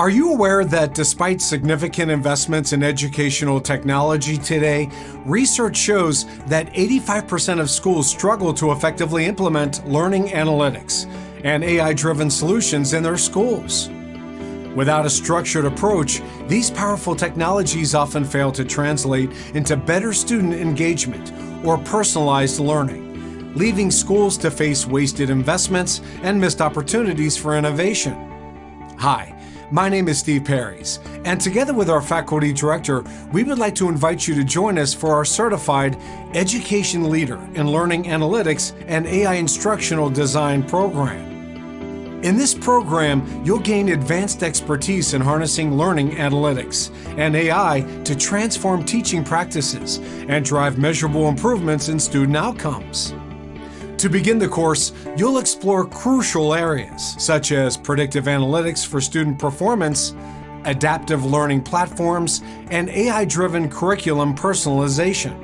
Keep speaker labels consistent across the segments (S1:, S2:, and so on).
S1: Are you aware that despite significant investments in educational technology today, research shows that 85% of schools struggle to effectively implement learning analytics and AI driven solutions in their schools? Without a structured approach, these powerful technologies often fail to translate into better student engagement or personalized learning, leaving schools to face wasted investments and missed opportunities for innovation. Hi. My name is Steve Perrys, and together with our faculty director, we would like to invite you to join us for our certified Education Leader in Learning Analytics and AI Instructional Design program. In this program, you'll gain advanced expertise in harnessing learning analytics and AI to transform teaching practices and drive measurable improvements in student outcomes. To begin the course, you'll explore crucial areas such as predictive analytics for student performance, adaptive learning platforms, and AI driven curriculum personalization.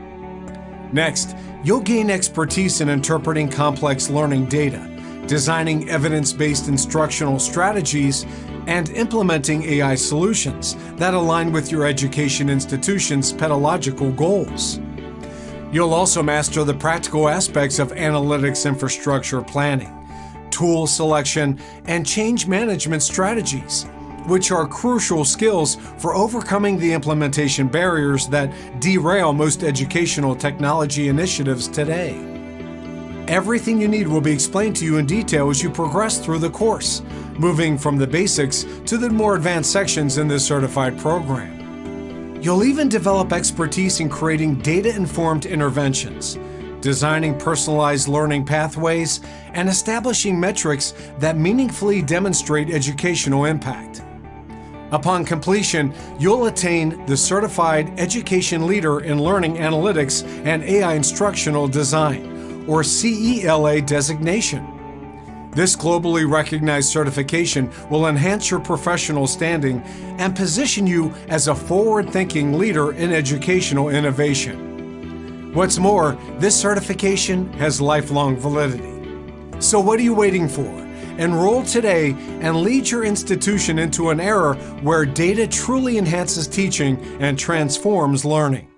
S1: Next, you'll gain expertise in interpreting complex learning data, designing evidence based instructional strategies, and implementing AI solutions that align with your education institution's pedagogical goals. You'll also master the practical aspects of analytics infrastructure planning, tool selection, and change management strategies, which are crucial skills for overcoming the implementation barriers that derail most educational technology initiatives today. Everything you need will be explained to you in detail as you progress through the course, moving from the basics to the more advanced sections in this certified program. You'll even develop expertise in creating data informed interventions, designing personalized learning pathways, and establishing metrics that meaningfully demonstrate educational impact. Upon completion, you'll attain the Certified Education Leader in Learning Analytics and AI Instructional Design, or CELA designation. This globally recognized certification will enhance your professional standing and position you as a forward thinking leader in educational innovation. What's more, this certification has lifelong validity. So, what are you waiting for? Enroll today and lead your institution into an era where data truly enhances teaching and transforms learning.